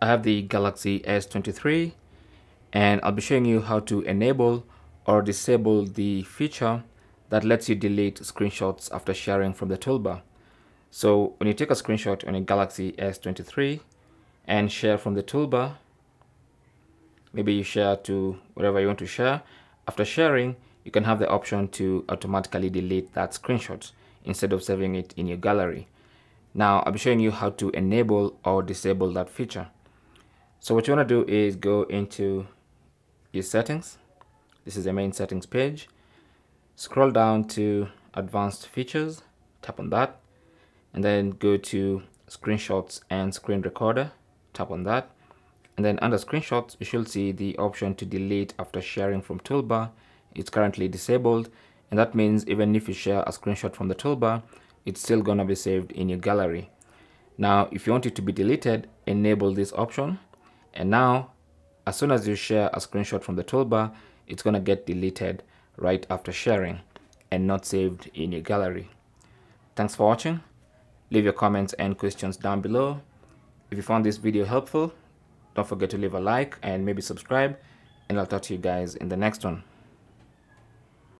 I have the Galaxy S23 and I'll be showing you how to enable or disable the feature that lets you delete screenshots after sharing from the toolbar. So when you take a screenshot on a Galaxy S23 and share from the toolbar, maybe you share to whatever you want to share. After sharing, you can have the option to automatically delete that screenshot instead of saving it in your gallery. Now I'll be showing you how to enable or disable that feature. So what you want to do is go into your settings. This is the main settings page. Scroll down to advanced features, tap on that, and then go to screenshots and screen recorder, tap on that. And then under screenshots, you should see the option to delete after sharing from toolbar. It's currently disabled. And that means even if you share a screenshot from the toolbar, it's still gonna be saved in your gallery. Now, if you want it to be deleted, enable this option. And now, as soon as you share a screenshot from the toolbar, it's gonna get deleted right after sharing and not saved in your gallery. Thanks for watching. Leave your comments and questions down below. If you found this video helpful, don't forget to leave a like and maybe subscribe and I'll talk to you guys in the next one.